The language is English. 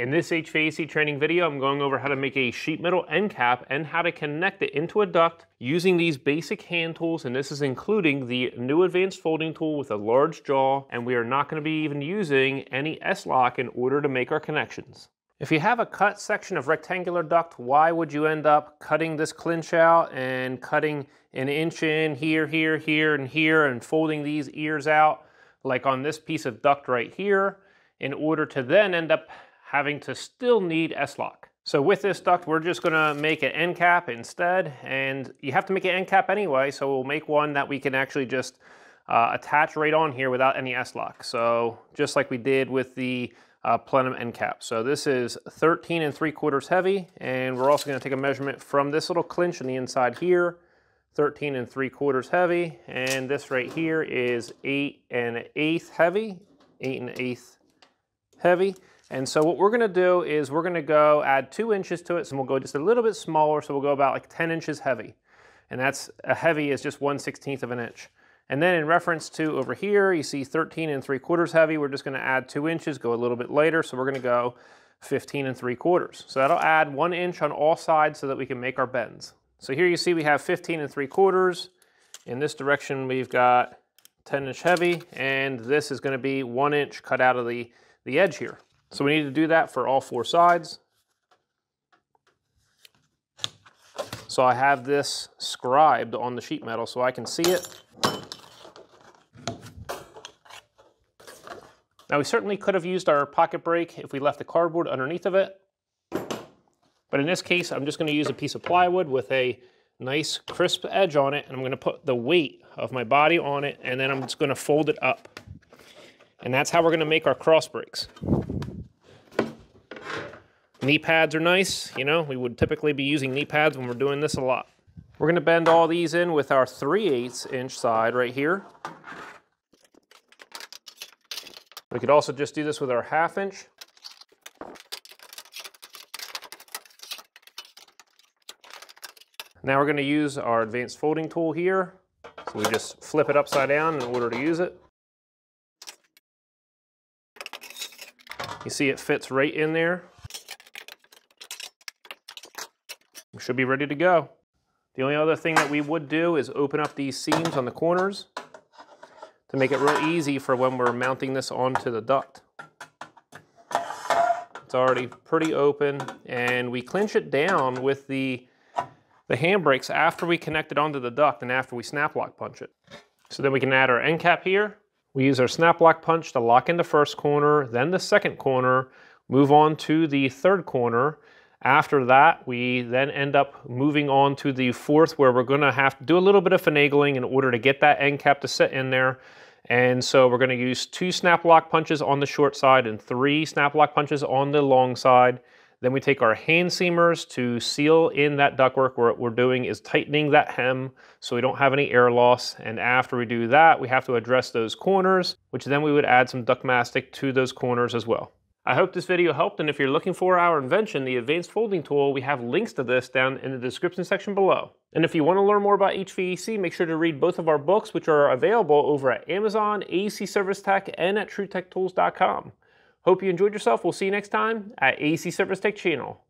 In this HVAC training video, I'm going over how to make a sheet metal end cap and how to connect it into a duct using these basic hand tools, and this is including the new advanced folding tool with a large jaw, and we are not gonna be even using any S-lock in order to make our connections. If you have a cut section of rectangular duct, why would you end up cutting this clinch out and cutting an inch in here, here, here, and here, and folding these ears out, like on this piece of duct right here, in order to then end up having to still need S-lock. So with this duct, we're just gonna make an end cap instead, and you have to make an end cap anyway, so we'll make one that we can actually just uh, attach right on here without any S-lock. So just like we did with the uh, plenum end cap. So this is 13 and 3 quarters heavy, and we're also gonna take a measurement from this little clinch on the inside here, 13 and 3 quarters heavy, and this right here is 8 and an eighth heavy, 8 and an eighth heavy. And so what we're gonna do is we're gonna go add two inches to it, so we'll go just a little bit smaller, so we'll go about like 10 inches heavy. And that's, a heavy is just 1 16th of an inch. And then in reference to over here, you see 13 and 3 quarters heavy, we're just gonna add two inches, go a little bit later, so we're gonna go 15 and 3 quarters. So that'll add one inch on all sides so that we can make our bends. So here you see we have 15 and 3 quarters. In this direction, we've got 10 inch heavy, and this is gonna be one inch cut out of the, the edge here. So we need to do that for all four sides. So I have this scribed on the sheet metal so I can see it. Now we certainly could have used our pocket brake if we left the cardboard underneath of it. But in this case, I'm just gonna use a piece of plywood with a nice crisp edge on it and I'm gonna put the weight of my body on it and then I'm just gonna fold it up. And that's how we're gonna make our cross breaks. Knee pads are nice, you know, we would typically be using knee pads when we're doing this a lot. We're gonna bend all these in with our 3 8 inch side right here. We could also just do this with our half inch. Now we're gonna use our advanced folding tool here. So we just flip it upside down in order to use it. You see it fits right in there. Should be ready to go. The only other thing that we would do is open up these seams on the corners to make it real easy for when we're mounting this onto the duct. It's already pretty open and we clinch it down with the, the handbrakes after we connect it onto the duct and after we snap lock punch it. So then we can add our end cap here. We use our snap lock punch to lock in the first corner, then the second corner, move on to the third corner, after that, we then end up moving on to the fourth where we're gonna have to do a little bit of finagling in order to get that end cap to sit in there. And so we're gonna use two snap lock punches on the short side and three snap lock punches on the long side. Then we take our hand seamers to seal in that ductwork. What we're doing is tightening that hem so we don't have any air loss. And after we do that, we have to address those corners, which then we would add some duct mastic to those corners as well. I hope this video helped, and if you're looking for our invention, the Advanced Folding Tool, we have links to this down in the description section below. And if you want to learn more about HVAC, make sure to read both of our books, which are available over at Amazon, AC Service Tech, and at TruTechTools.com. Hope you enjoyed yourself. We'll see you next time at AC Service Tech channel.